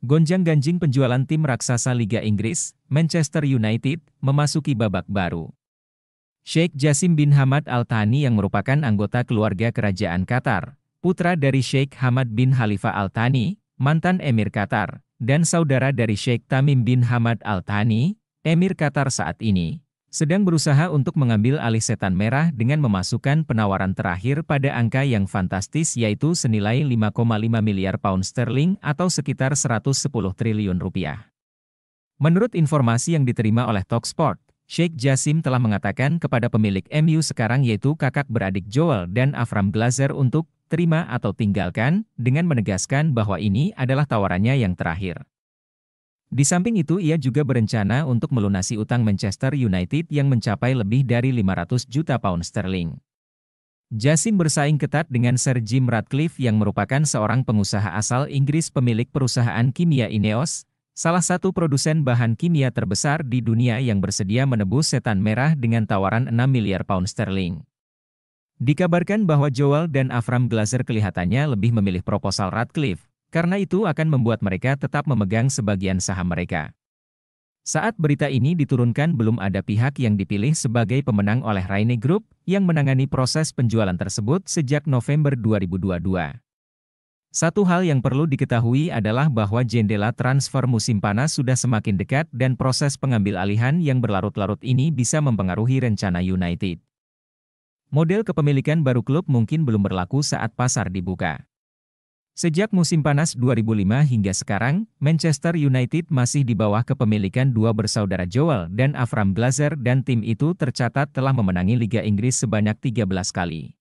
Gonjang-ganjing penjualan tim raksasa Liga Inggris, Manchester United, memasuki babak baru. Sheikh Jassim bin Hamad Al Thani yang merupakan anggota keluarga kerajaan Qatar, putra dari Sheikh Hamad bin Khalifa Al Thani, mantan Emir Qatar, dan saudara dari Sheikh Tamim bin Hamad Al Thani, Emir Qatar saat ini, sedang berusaha untuk mengambil alih setan merah dengan memasukkan penawaran terakhir pada angka yang fantastis yaitu senilai 5,5 miliar pound sterling atau sekitar 110 triliun rupiah. Menurut informasi yang diterima oleh Talksport, Sheikh Jassim telah mengatakan kepada pemilik MU sekarang yaitu kakak beradik Joel dan Avram Glazer untuk terima atau tinggalkan, dengan menegaskan bahwa ini adalah tawarannya yang terakhir. Di samping itu ia juga berencana untuk melunasi utang Manchester United yang mencapai lebih dari 500 juta pound sterling. Jasim bersaing ketat dengan Sir Jim Ratcliffe yang merupakan seorang pengusaha asal Inggris pemilik perusahaan kimia Ineos, salah satu produsen bahan kimia terbesar di dunia yang bersedia menebus setan merah dengan tawaran 6 miliar pound sterling. Dikabarkan bahwa Joel dan Avram Glazer kelihatannya lebih memilih proposal Ratcliffe, karena itu akan membuat mereka tetap memegang sebagian saham mereka. Saat berita ini diturunkan belum ada pihak yang dipilih sebagai pemenang oleh Raine Group yang menangani proses penjualan tersebut sejak November 2022. Satu hal yang perlu diketahui adalah bahwa jendela transfer musim panas sudah semakin dekat dan proses pengambil alihan yang berlarut-larut ini bisa mempengaruhi rencana United. Model kepemilikan baru klub mungkin belum berlaku saat pasar dibuka. Sejak musim panas 2005 hingga sekarang, Manchester United masih di bawah kepemilikan dua bersaudara Joel dan Avram Glazer dan tim itu tercatat telah memenangi Liga Inggris sebanyak 13 kali.